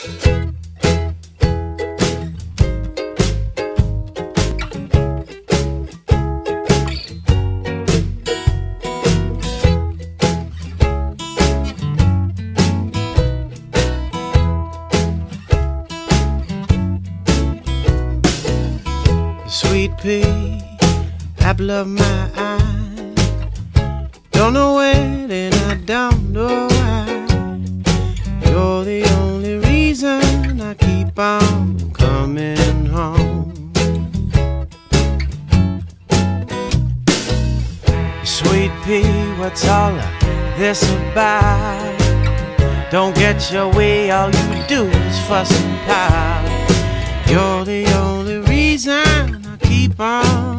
Sweet pea, apple of my eye. Don't know when and I don't I keep on coming home. Sweet pea, what's all of this about? Don't get your way, all you do is fuss and pout. You're the only reason I keep on